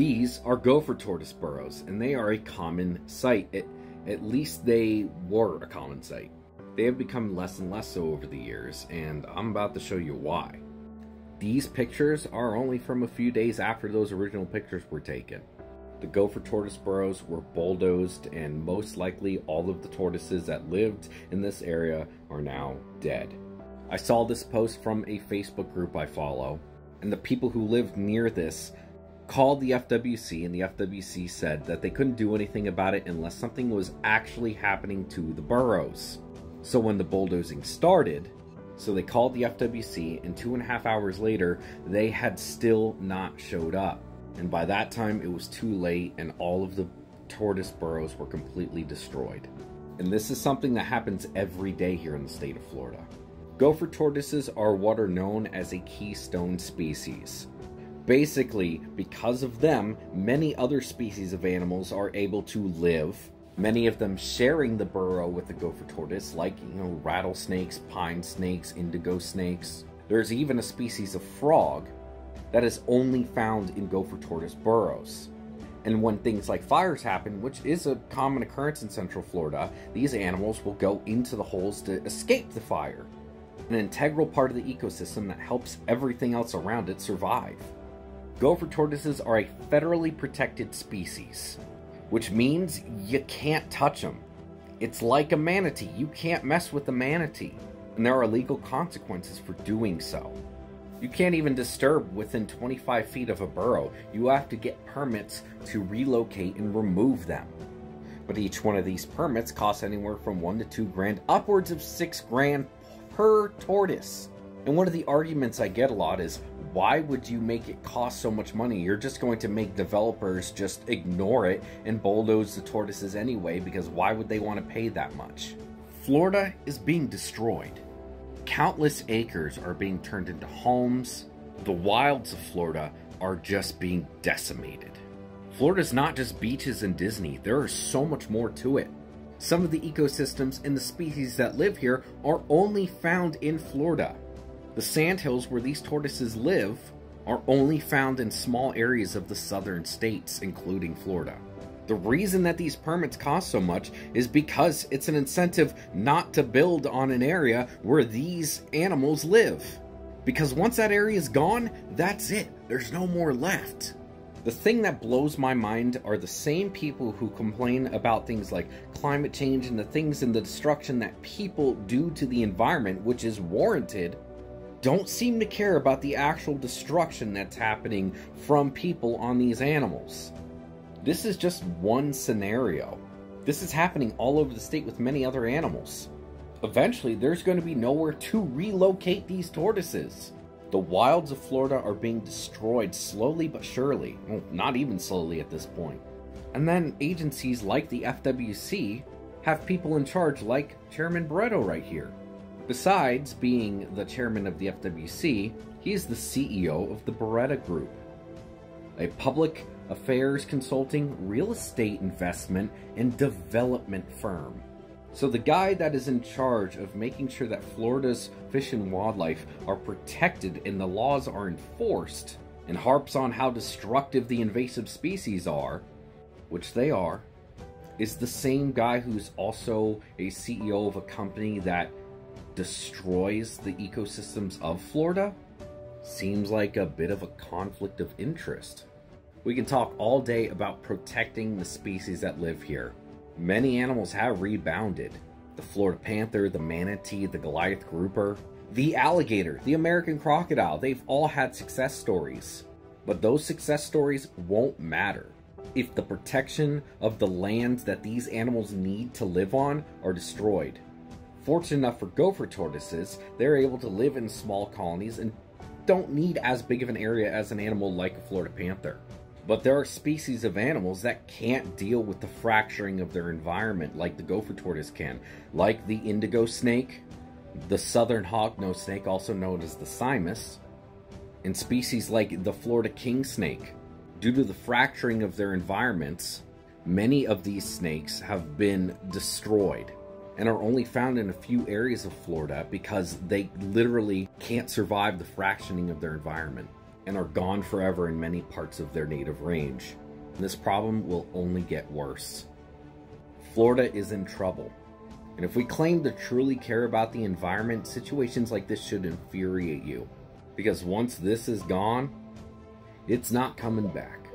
These are gopher tortoise burrows, and they are a common sight. It, at least they were a common sight. They have become less and less so over the years, and I'm about to show you why. These pictures are only from a few days after those original pictures were taken. The gopher tortoise burrows were bulldozed, and most likely all of the tortoises that lived in this area are now dead. I saw this post from a Facebook group I follow, and the people who lived near this called the FWC, and the FWC said that they couldn't do anything about it unless something was actually happening to the burrows. So when the bulldozing started, so they called the FWC, and two and a half hours later, they had still not showed up. And by that time, it was too late, and all of the tortoise burrows were completely destroyed. And this is something that happens every day here in the state of Florida. Gopher tortoises are what are known as a keystone species. Basically, because of them, many other species of animals are able to live, many of them sharing the burrow with the gopher tortoise, like, you know, rattlesnakes, pine snakes, indigo snakes. There's even a species of frog that is only found in gopher tortoise burrows. And when things like fires happen, which is a common occurrence in central Florida, these animals will go into the holes to escape the fire. An integral part of the ecosystem that helps everything else around it survive. Gopher tortoises are a federally protected species, which means you can't touch them. It's like a manatee. You can't mess with a manatee, and there are legal consequences for doing so. You can't even disturb within 25 feet of a burrow. You have to get permits to relocate and remove them. But each one of these permits costs anywhere from one to two grand, upwards of six grand per tortoise. And one of the arguments I get a lot is, why would you make it cost so much money? You're just going to make developers just ignore it and bulldoze the tortoises anyway, because why would they want to pay that much? Florida is being destroyed. Countless acres are being turned into homes. The wilds of Florida are just being decimated. Florida's not just beaches and Disney, there is so much more to it. Some of the ecosystems and the species that live here are only found in Florida. The sandhills where these tortoises live are only found in small areas of the southern states, including Florida. The reason that these permits cost so much is because it's an incentive not to build on an area where these animals live. Because once that area is gone, that's it. There's no more left. The thing that blows my mind are the same people who complain about things like climate change and the things and the destruction that people do to the environment, which is warranted, don't seem to care about the actual destruction that's happening from people on these animals. This is just one scenario. This is happening all over the state with many other animals. Eventually, there's going to be nowhere to relocate these tortoises. The wilds of Florida are being destroyed slowly but surely. Well, not even slowly at this point. And then agencies like the FWC have people in charge like Chairman Barreto right here. Besides being the chairman of the FWC, he is the CEO of the Barreto Group, a public affairs consulting, real estate investment, and development firm. So the guy that is in charge of making sure that Florida's fish and wildlife are protected and the laws are enforced and harps on how destructive the invasive species are, which they are, is the same guy who's also a CEO of a company that destroys the ecosystems of Florida? Seems like a bit of a conflict of interest. We can talk all day about protecting the species that live here. Many animals have rebounded. The Florida panther, the manatee, the Goliath grouper, the alligator, the American crocodile, they've all had success stories. But those success stories won't matter if the protection of the lands that these animals need to live on are destroyed. Fortunate enough for gopher tortoises, they're able to live in small colonies and don't need as big of an area as an animal like a Florida panther. But there are species of animals that can't deal with the fracturing of their environment like the gopher tortoise can, like the indigo snake, the southern hognose snake, also known as the Simus, and species like the Florida king snake. Due to the fracturing of their environments, many of these snakes have been destroyed and are only found in a few areas of Florida because they literally can't survive the fractioning of their environment. and are gone forever in many parts of their native range. And this problem will only get worse. Florida is in trouble. And if we claim to truly care about the environment, situations like this should infuriate you. Because once this is gone, it's not coming back.